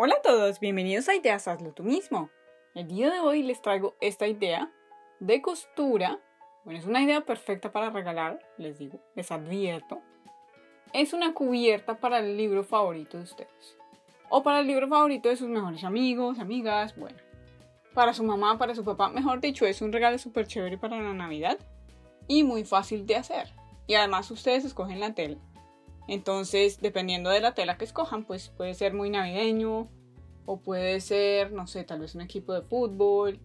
Hola a todos, bienvenidos a Ideas Hazlo tú mismo. El día de hoy les traigo esta idea de costura. Bueno, es una idea perfecta para regalar, les digo, les advierto. Es una cubierta para el libro favorito de ustedes. O para el libro favorito de sus mejores amigos, amigas, bueno. Para su mamá, para su papá, mejor dicho, es un regalo súper chévere para la Navidad y muy fácil de hacer. Y además ustedes escogen la tela entonces, dependiendo de la tela que escojan, pues puede ser muy navideño o puede ser, no sé, tal vez un equipo de fútbol,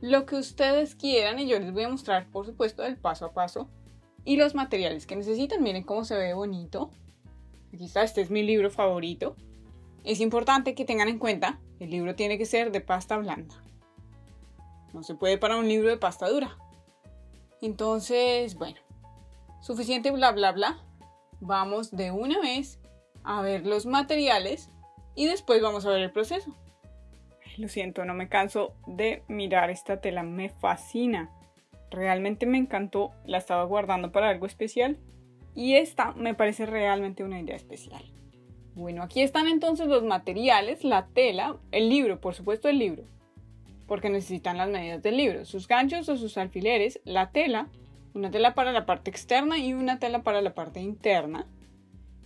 lo que ustedes quieran y yo les voy a mostrar, por supuesto, el paso a paso y los materiales que necesitan. Miren cómo se ve bonito. Aquí está, este es mi libro favorito. Es importante que tengan en cuenta, el libro tiene que ser de pasta blanda. No se puede para un libro de pasta dura. Entonces, bueno, suficiente bla bla bla vamos de una vez a ver los materiales y después vamos a ver el proceso. Lo siento, no me canso de mirar esta tela, me fascina. Realmente me encantó, la estaba guardando para algo especial y esta me parece realmente una idea especial. Bueno, aquí están entonces los materiales, la tela, el libro, por supuesto el libro, porque necesitan las medidas del libro, sus ganchos o sus alfileres, la tela, una tela para la parte externa y una tela para la parte interna.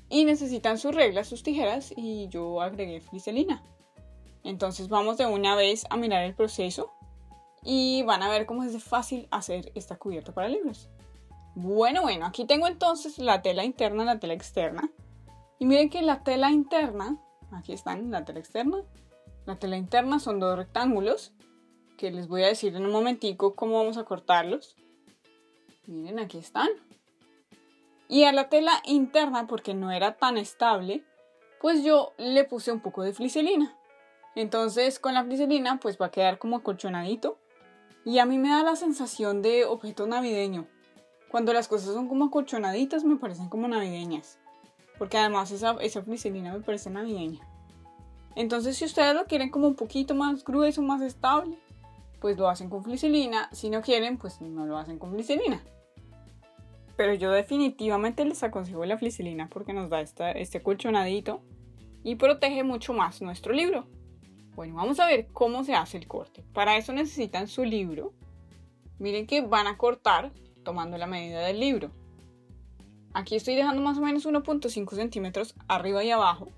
Y necesitan sus reglas, sus tijeras y yo agregué fliselina. Entonces vamos de una vez a mirar el proceso y van a ver cómo es de fácil hacer esta cubierta para libros. Bueno, bueno, aquí tengo entonces la tela interna y la tela externa. Y miren que la tela interna, aquí están la tela externa, la tela interna son dos rectángulos que les voy a decir en un momentico cómo vamos a cortarlos. Miren, aquí están. Y a la tela interna, porque no era tan estable, pues yo le puse un poco de fliselina. Entonces con la fliselina pues va a quedar como acolchonadito. Y a mí me da la sensación de objeto navideño. Cuando las cosas son como acolchonaditas me parecen como navideñas. Porque además esa, esa fliselina me parece navideña. Entonces si ustedes lo quieren como un poquito más grueso, más estable, pues lo hacen con fliselina. Si no quieren, pues no lo hacen con fliselina pero yo definitivamente les aconsejo la fliselina porque nos da este colchonadito y protege mucho más nuestro libro. Bueno, vamos a ver cómo se hace el corte. Para eso necesitan su libro. Miren que van a cortar tomando la medida del libro. Aquí estoy dejando más o menos 1.5 centímetros arriba y abajo.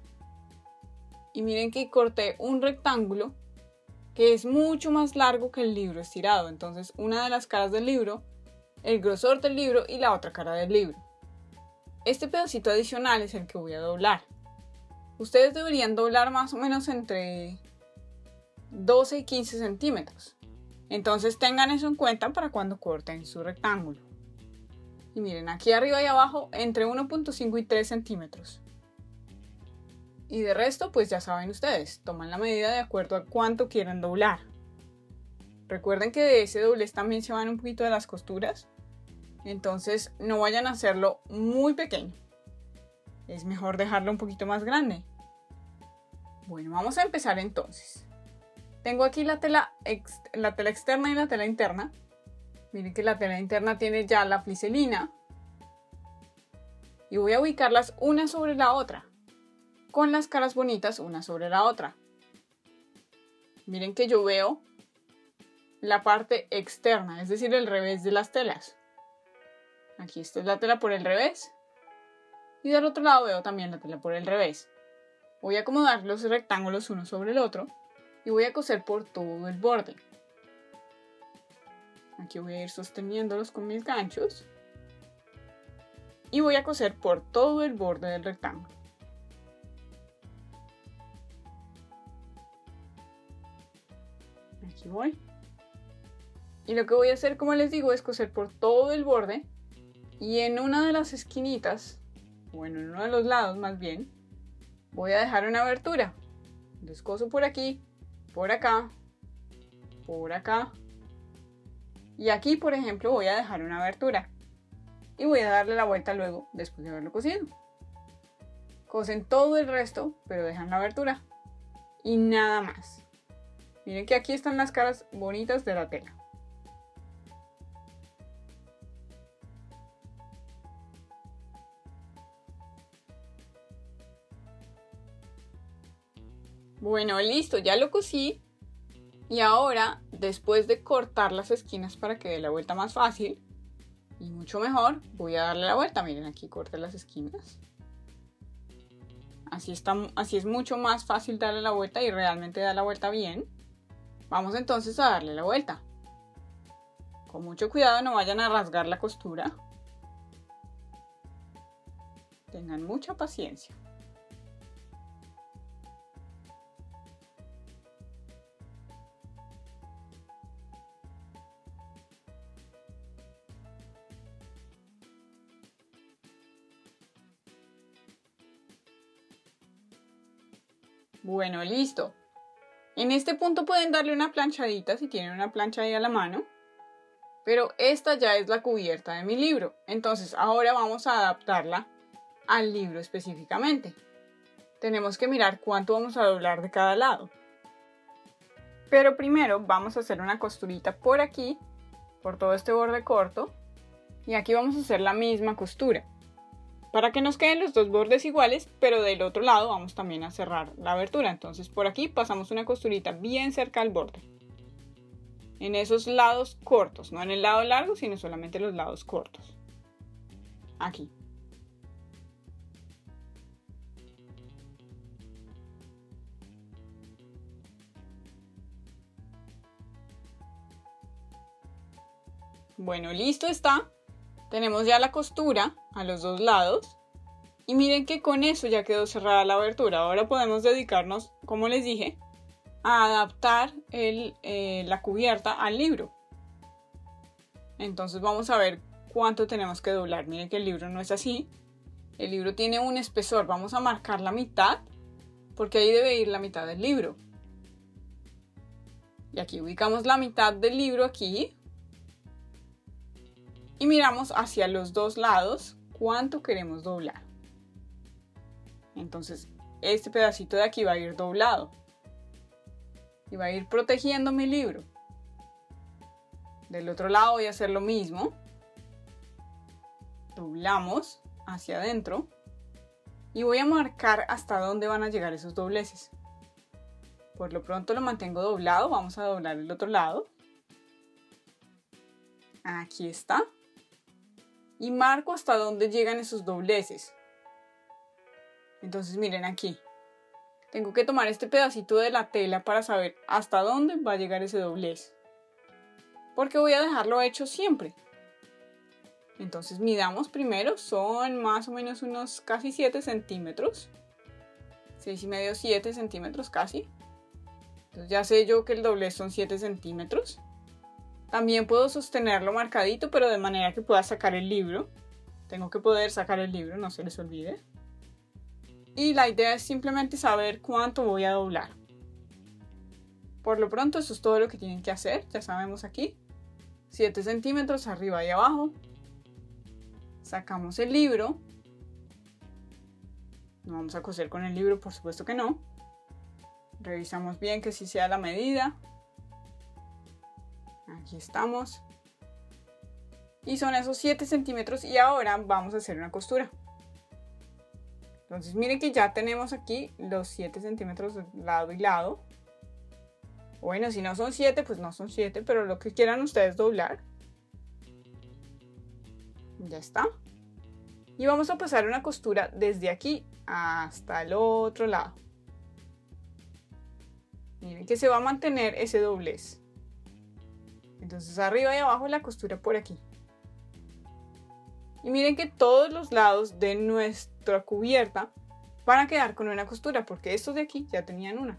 Y miren que corté un rectángulo que es mucho más largo que el libro estirado. Entonces una de las caras del libro el grosor del libro y la otra cara del libro. Este pedacito adicional es el que voy a doblar. Ustedes deberían doblar más o menos entre 12 y 15 centímetros. Entonces tengan eso en cuenta para cuando corten su rectángulo. Y miren, aquí arriba y abajo entre 1.5 y 3 centímetros. Y de resto, pues ya saben ustedes, toman la medida de acuerdo a cuánto quieren doblar. Recuerden que de ese doblez también se van un poquito de las costuras. Entonces no vayan a hacerlo muy pequeño. Es mejor dejarlo un poquito más grande. Bueno, vamos a empezar entonces. Tengo aquí la tela, la tela externa y la tela interna. Miren que la tela interna tiene ya la fliselina. Y voy a ubicarlas una sobre la otra. Con las caras bonitas una sobre la otra. Miren que yo veo la parte externa, es decir, el revés de las telas. Aquí está la tela por el revés. Y del otro lado veo también la tela por el revés. Voy a acomodar los rectángulos uno sobre el otro y voy a coser por todo el borde. Aquí voy a ir sosteniéndolos con mis ganchos. Y voy a coser por todo el borde del rectángulo. Aquí voy. Y lo que voy a hacer, como les digo, es coser por todo el borde y en una de las esquinitas, bueno, en uno de los lados más bien, voy a dejar una abertura. Entonces coso por aquí, por acá, por acá. Y aquí, por ejemplo, voy a dejar una abertura. Y voy a darle la vuelta luego, después de haberlo cosido. Cosen todo el resto, pero dejan la abertura. Y nada más. Miren que aquí están las caras bonitas de la tela. Bueno, listo, ya lo cosí. Y ahora, después de cortar las esquinas para que dé la vuelta más fácil y mucho mejor, voy a darle la vuelta. Miren, aquí corté las esquinas. Así, está, así es mucho más fácil darle la vuelta y realmente da la vuelta bien. Vamos entonces a darle la vuelta. Con mucho cuidado no vayan a rasgar la costura. Tengan mucha paciencia. Bueno, listo. En este punto pueden darle una planchadita si tienen una plancha ahí a la mano. Pero esta ya es la cubierta de mi libro. Entonces ahora vamos a adaptarla al libro específicamente. Tenemos que mirar cuánto vamos a doblar de cada lado. Pero primero vamos a hacer una costurita por aquí, por todo este borde corto. Y aquí vamos a hacer la misma costura para que nos queden los dos bordes iguales, pero del otro lado vamos también a cerrar la abertura. Entonces por aquí pasamos una costurita bien cerca al borde. En esos lados cortos, no en el lado largo, sino solamente los lados cortos. Aquí. Bueno, listo está. Tenemos ya la costura a los dos lados. Y miren que con eso ya quedó cerrada la abertura. Ahora podemos dedicarnos, como les dije, a adaptar eh, la cubierta al libro. Entonces vamos a ver cuánto tenemos que doblar. Miren que el libro no es así. El libro tiene un espesor. Vamos a marcar la mitad porque ahí debe ir la mitad del libro. Y aquí ubicamos la mitad del libro aquí y miramos hacia los dos lados cuánto queremos doblar. Entonces, este pedacito de aquí va a ir doblado y va a ir protegiendo mi libro. Del otro lado voy a hacer lo mismo. Doblamos hacia adentro y voy a marcar hasta dónde van a llegar esos dobleces. Por lo pronto lo mantengo doblado, vamos a doblar el otro lado. Aquí está y marco hasta dónde llegan esos dobleces. Entonces miren aquí. Tengo que tomar este pedacito de la tela para saber hasta dónde va a llegar ese doblez. Porque voy a dejarlo hecho siempre. Entonces midamos primero, son más o menos unos casi 7 centímetros. 6 y medio, 7 centímetros casi. Entonces ya sé yo que el doblez son 7 centímetros. También puedo sostenerlo marcadito, pero de manera que pueda sacar el libro. Tengo que poder sacar el libro, no se les olvide. Y la idea es simplemente saber cuánto voy a doblar. Por lo pronto eso es todo lo que tienen que hacer. Ya sabemos aquí. 7 centímetros arriba y abajo. Sacamos el libro. No vamos a coser con el libro, por supuesto que no. Revisamos bien que sí sea la medida. Aquí estamos. Y son esos 7 centímetros y ahora vamos a hacer una costura. Entonces miren que ya tenemos aquí los 7 centímetros de lado y lado. Bueno, si no son 7, pues no son 7, pero lo que quieran ustedes doblar. Ya está. Y vamos a pasar una costura desde aquí hasta el otro lado. Miren que se va a mantener ese doblez. Entonces arriba y abajo la costura por aquí. Y miren que todos los lados de nuestra cubierta van a quedar con una costura porque estos de aquí ya tenían una.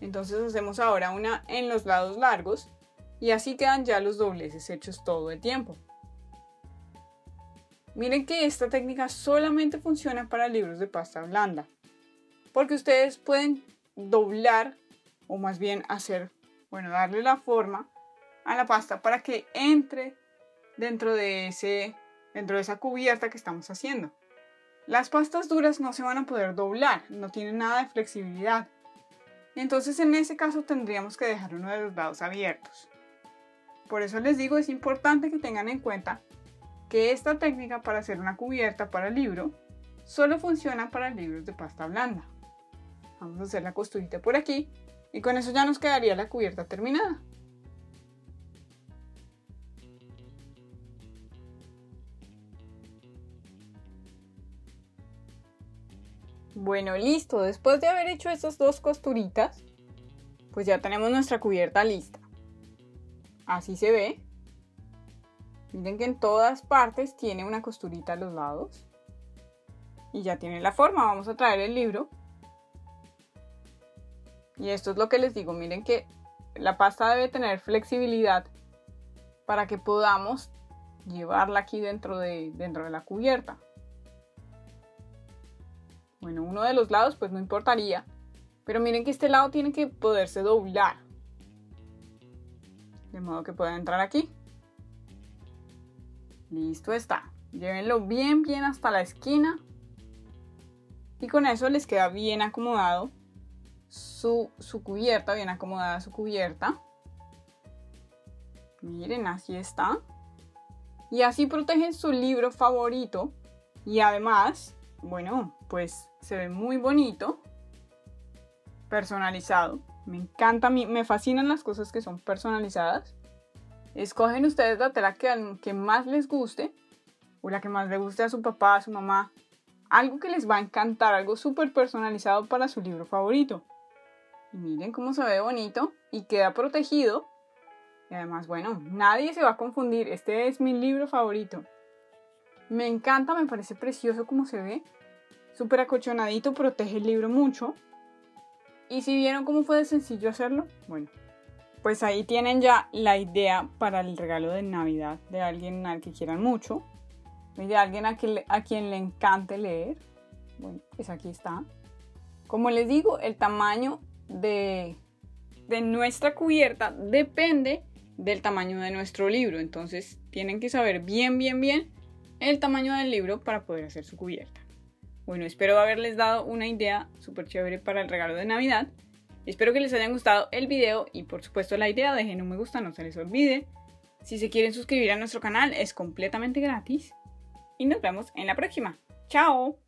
Entonces hacemos ahora una en los lados largos y así quedan ya los dobleces hechos todo el tiempo. Miren que esta técnica solamente funciona para libros de pasta blanda porque ustedes pueden doblar o más bien hacer bueno, darle la forma a la pasta para que entre dentro de, ese, dentro de esa cubierta que estamos haciendo. Las pastas duras no se van a poder doblar, no tienen nada de flexibilidad. Entonces en ese caso tendríamos que dejar uno de los lados abiertos. Por eso les digo, es importante que tengan en cuenta que esta técnica para hacer una cubierta para el libro solo funciona para libros de pasta blanda. Vamos a hacer la costurita por aquí y con eso ya nos quedaría la cubierta terminada. Bueno, listo. Después de haber hecho estas dos costuritas, pues ya tenemos nuestra cubierta lista. Así se ve. Miren que en todas partes tiene una costurita a los lados. Y ya tiene la forma. Vamos a traer el libro. Y esto es lo que les digo. Miren que la pasta debe tener flexibilidad para que podamos llevarla aquí dentro de, dentro de la cubierta. Bueno, uno de los lados pues no importaría. Pero miren que este lado tiene que poderse doblar. De modo que pueda entrar aquí. Listo está. Llévenlo bien, bien hasta la esquina. Y con eso les queda bien acomodado su, su cubierta, bien acomodada su cubierta. Miren, así está. Y así protegen su libro favorito. Y además, bueno, pues se ve muy bonito. Personalizado. Me encanta, me fascinan las cosas que son personalizadas. Escogen ustedes la tela que, que más les guste. O la que más le guste a su papá, a su mamá. Algo que les va a encantar, algo súper personalizado para su libro favorito. Y miren cómo se ve bonito y queda protegido. Y además, bueno, nadie se va a confundir. Este es mi libro favorito. Me encanta, me parece precioso como se ve. Súper acochonadito, protege el libro mucho. Y si vieron cómo fue de sencillo hacerlo, bueno, pues ahí tienen ya la idea para el regalo de Navidad de alguien al que quieran mucho. De alguien a, a quien le encante leer. Bueno, pues aquí está. Como les digo, el tamaño de, de nuestra cubierta depende del tamaño de nuestro libro. Entonces tienen que saber bien, bien, bien el tamaño del libro para poder hacer su cubierta. Bueno, espero haberles dado una idea súper chévere para el regalo de Navidad. Espero que les haya gustado el video y por supuesto la idea. Dejen un me gusta, no se les olvide. Si se quieren suscribir a nuestro canal es completamente gratis. Y nos vemos en la próxima. ¡Chao!